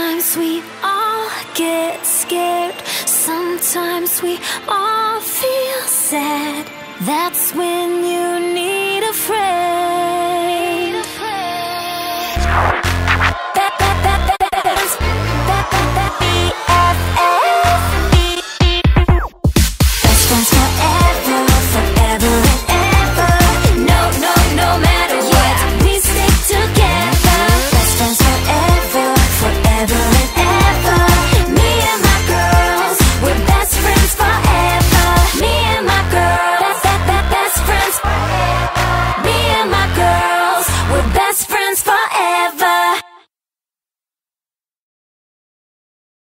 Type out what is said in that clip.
Sometimes we all get scared. Sometimes we all feel sad. That's when you need.